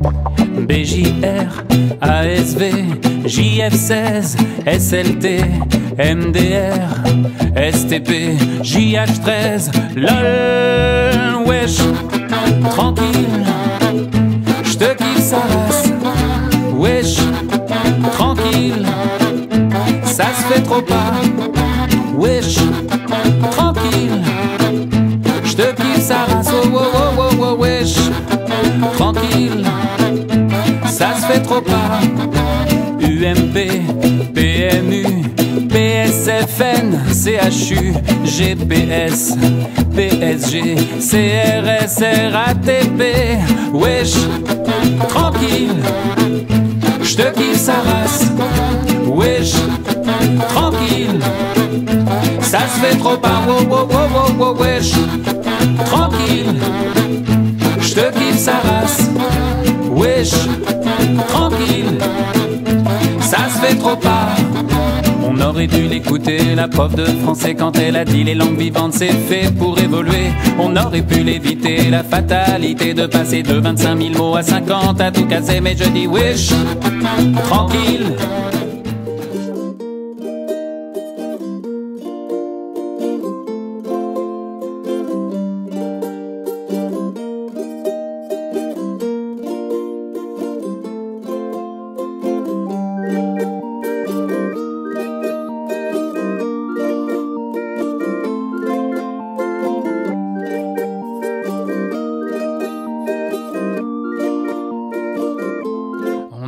BJR, ASV, JF16, SLT, MDR, STP, JH13, LOL, wesh, tranquille, j'te kiffe sa race, wesh, tranquille, ça se fait trop pas, wesh. pas. UMP, PMU, PSFN, CHU, GPS, PSG, CRS, RATP, wesh, tranquille, j'te kiffe sa race, wesh, tranquille, ça se fait trop pas, wesh, On aurait dû l'écouter, la prof de français, quand elle a dit les langues vivantes, c'est fait pour évoluer. On aurait pu l'éviter, la fatalité de passer de 25 000 mots à 50 à tout casser, mais je dis wish, tranquille.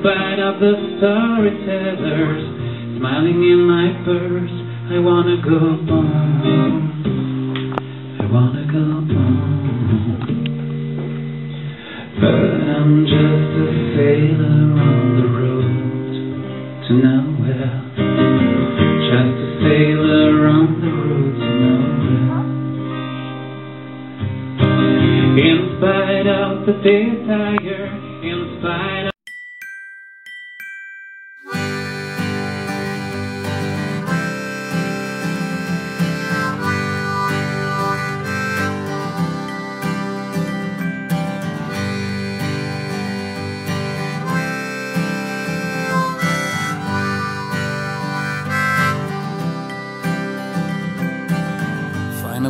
spite of the storytellers Smiling in my purse, I wanna go home I wanna go home But I'm just a sailor on the road to nowhere Just a sailor on the road to nowhere In spite of the desire, in spite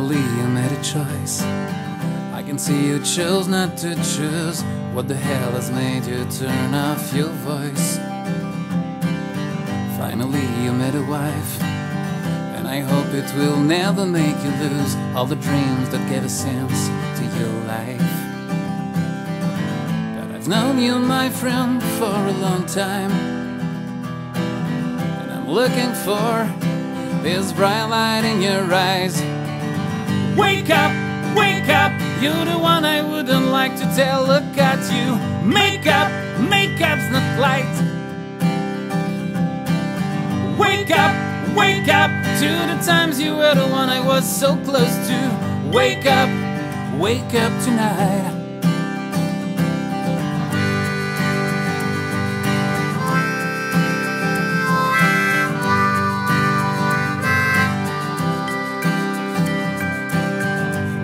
Finally, I made a choice. I can see you chose not to choose. What the hell has made you turn off your voice? Finally, you met a wife. And I hope it will never make you lose all the dreams that gave a sense to your life. But I've known you, my friend, for a long time. And I'm looking for this bright light in your eyes. Wake up, wake up, you're the one I wouldn't like to tell. Look at you, make up, up's not light. Wake up, wake up to the times you were the one I was so close to. Wake up, wake up tonight.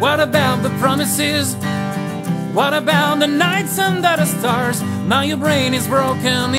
What about the promises? What about the nights under the stars? Now your brain is broken